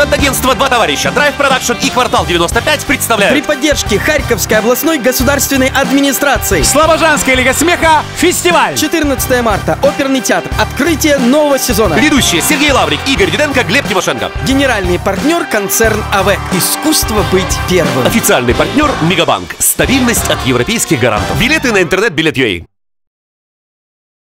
Ивент-агентство «Два товарища», Drive Production и Квартал 95 представляют. При поддержке Харьковской областной государственной администрации. Слобожанская лига смеха. Фестиваль. 14 марта. Оперный театр. Открытие нового сезона. Ведущие Сергей Лаврик, Игорь Диденко, Глеб Тимошенко. Генеральный партнер концерн АВ. Искусство быть первым. Официальный партнер Мегабанк. Стабильность от европейских гарантов. Билеты на интернет билет.ua.